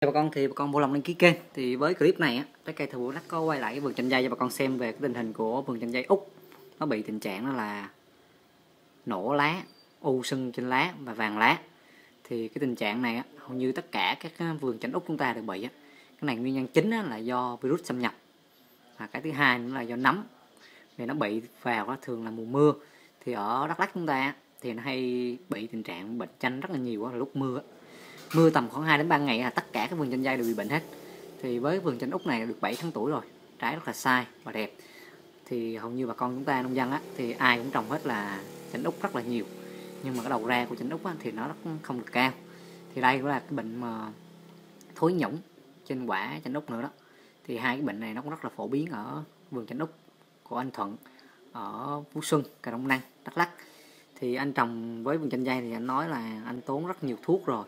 Chào bà con thì bà con vui lòng đăng ký kênh thì với clip này á trái cây thời buổi lắc có quay lại cái vườn chanh dây cho bà con xem về cái tình hình của vườn chanh dây úc. Nó bị tình trạng đó là nổ lá u sưng trên lá và vàng lá. Thì cái tình trạng này á, hầu như tất cả các vườn chanh úc chúng ta đều bị á. Cái này nguyên nhân chính á, là do virus xâm nhập. Và cái thứ hai nữa là do nấm. Vì nó bị vào đó thường là mùa mưa. Thì ở đắk lắc chúng ta thì nó hay bị tình trạng bệnh chanh rất là nhiều là lúc mưa mưa tầm khoảng 2 đến 3 ngày là tất cả các vườn chanh dây đều bị bệnh hết. Thì với vườn chanh úc này được 7 tháng tuổi rồi trái rất là sai và đẹp. Thì hầu như bà con chúng ta nông dân á thì ai cũng trồng hết là chanh úc rất là nhiều. Nhưng mà cái đầu ra của chanh úc á, thì nó không được cao. Thì đây cũng là cái bệnh mà thối nhũng trên quả chanh úc nữa đó. Thì hai cái bệnh này nó cũng rất là phổ biến ở vườn chanh úc của anh Thuận ở Phú Xuân, Cà Đông Năng, Đắk Lắk. Thì anh trồng với vườn chanh dây thì anh nói là anh tốn rất nhiều thuốc rồi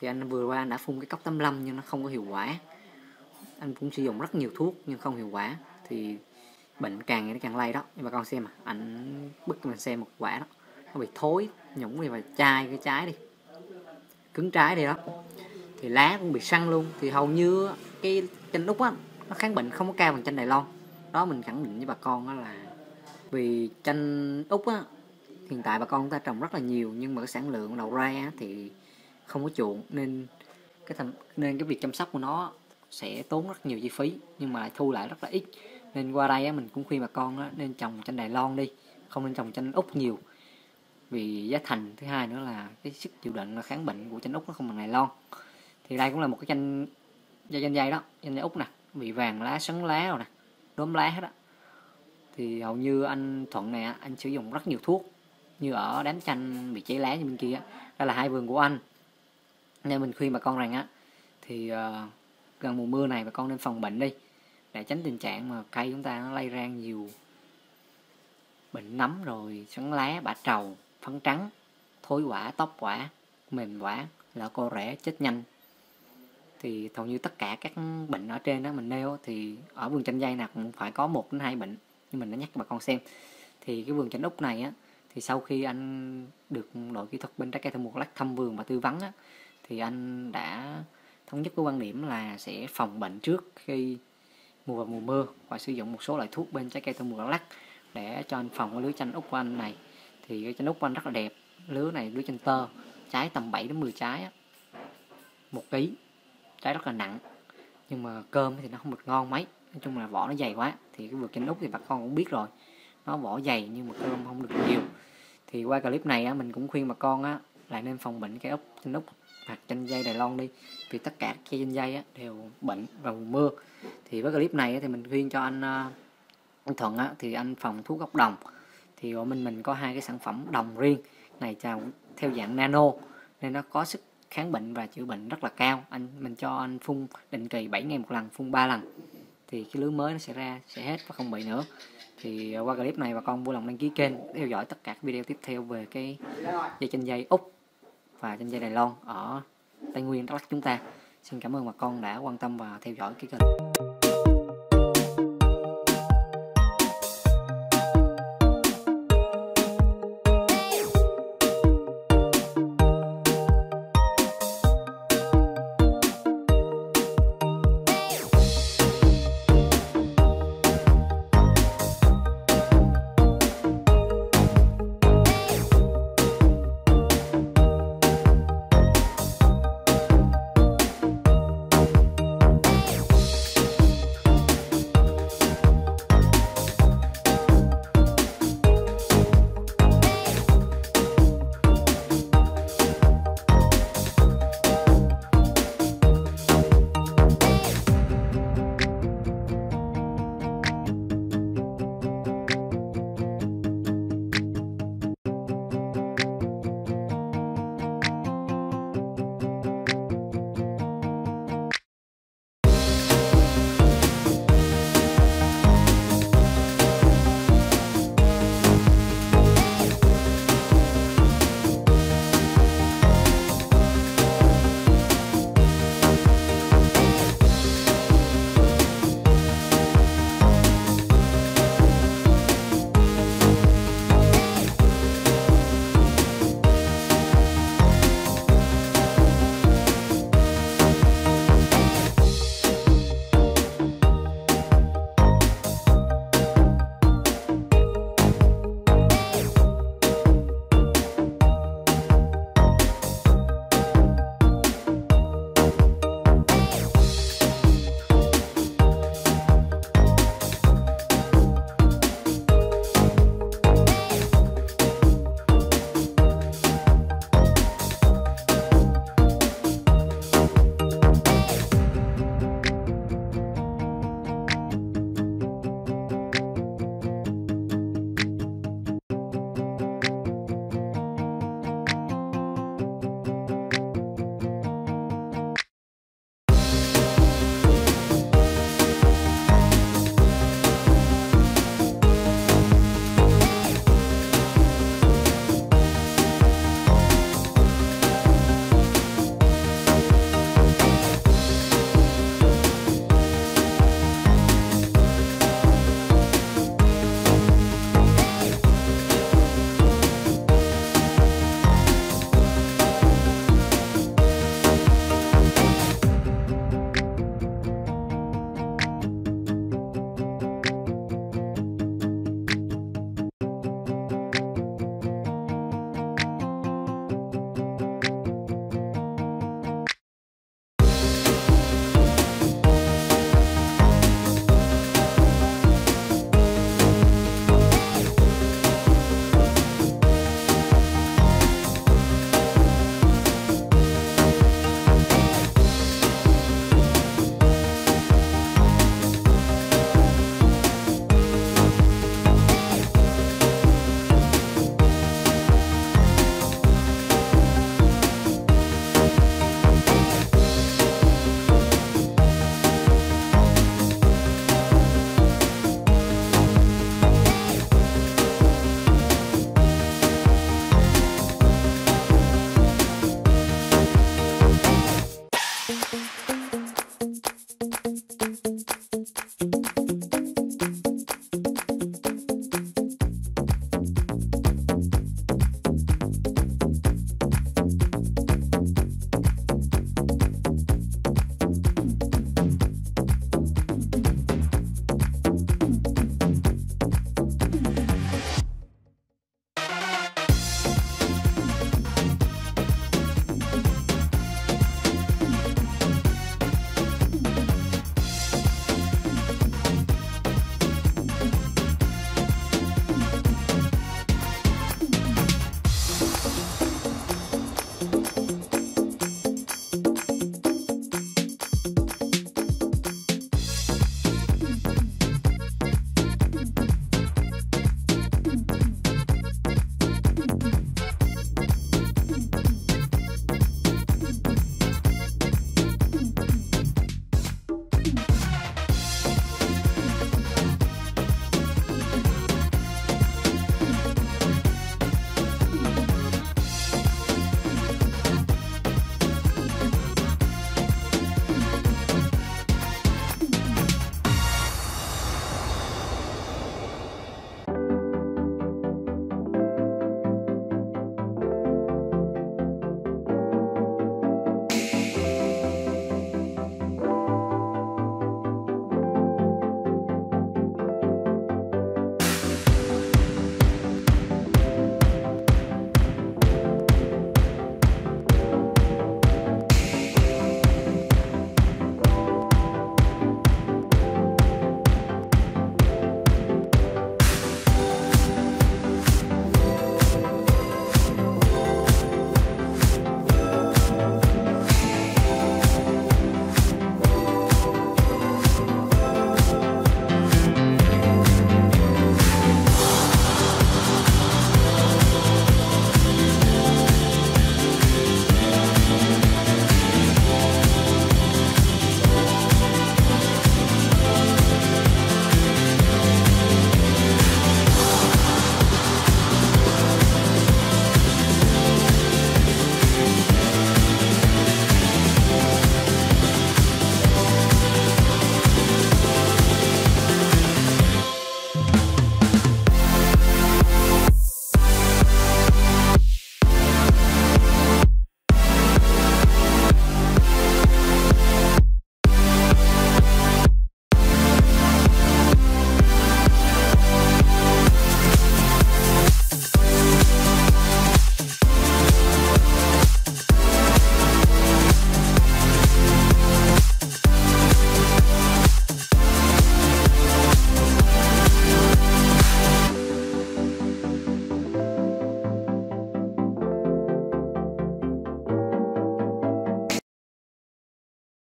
thì anh vừa qua anh đã phun cái cốc 85 nhưng nó không có hiệu quả. Anh cũng sử dụng rất nhiều thuốc nhưng không hiệu quả. Thì bệnh càng ngày nó càng lây đó. Nhưng mà con xem mà anh bức mình xem một quả đó. Nó bị thối, nhũng đi và chai cái trái đi. Cứng trái đi đó. Thì lá cũng bị săn luôn. Thì hầu như cái chanh úc á, nó kháng bệnh không có cao bằng chanh đài loan. Đó, mình khẳng định với bà con đó là vì chanh úc á, hiện tại bà con ta trồng rất là nhiều. Nhưng mà cái sản lượng đầu ra thì không có chuộng nên cái thành nên cái việc chăm sóc của nó sẽ tốn rất nhiều chi phí nhưng mà lại thu lại rất là ít. Nên qua đây á, mình cũng khuyên bà con á, nên trồng chanh Đài Loan đi không nên trồng chanh Úc nhiều. Vì giá thành thứ hai nữa là cái sức chịu đựng kháng bệnh của chanh Úc nó không bằng Đài Loan. Thì đây cũng là một cái chanh dây chanh dây đó chanh dây Úc nè bị vàng lá sấn lá rồi nè đốm lá hết á. Thì hầu như anh Thuận này anh sử dụng rất nhiều thuốc như ở đám chanh bị cháy lá như bên kia đây là hai vườn của anh nên mình khuyên bà con rằng á thì uh, gần mùa mưa này bà con nên phòng bệnh đi để tránh tình trạng mà cây chúng ta nó lây ra nhiều bệnh nấm rồi sắn lá bã trầu phấn trắng thối quả tóc quả mềm quả là cô rễ chết nhanh. Thì hầu như tất cả các bệnh ở trên đó mình nêu thì ở vườn chanh dây nào cũng phải có một đến hai bệnh nhưng mình đã nhắc bà con xem. Thì cái vườn chanh úc này á thì sau khi anh được đội kỹ thuật bên trái cây thơm một lắc thăm vườn và tư vấn á thì anh đã thống nhất với quan điểm là sẽ phòng bệnh trước khi mùa vào mùa mưa và sử dụng một số loại thuốc bên trái cây theo mùa lắc để cho anh phòng cái lưới chanh úc của anh này thì cái chanh úc của anh rất là đẹp lứa này lứa chanh tơ trái tầm 7 đến 10 trái á. một ký trái rất là nặng nhưng mà cơm thì nó không được ngon mấy nói chung là vỏ nó dày quá thì cái vườn chanh úc thì bà con cũng biết rồi nó vỏ dày nhưng mà cơm không được nhiều thì qua clip này á, mình cũng khuyên bà con á, là nên phòng bệnh cái ốc chanh úc hoặc chanh dây Đài Loan đi. Vì tất cả cây chanh dây á, đều bệnh vào mùa mưa. Thì với clip này á, thì mình khuyên cho anh ờ, anh Thuận á, thì anh phòng thuốc gốc đồng. Thì ở mình mình có hai cái sản phẩm đồng riêng. Này chào theo dạng nano nên nó có sức kháng bệnh và chữa bệnh rất là cao. Anh mình cho anh phun định kỳ 7 ngày một lần phun 3 lần. Thì cái lứa mới nó sẽ ra sẽ hết và không bị nữa. Thì ờ, qua clip này bà con vui lòng đăng ký kênh theo dõi tất cả các video tiếp theo về cái dây chanh dây úc và trên dây Đài Loan ở Tây Nguyên Đắk Lắk chúng ta. Xin cảm ơn bà con đã quan tâm và theo dõi cái kênh.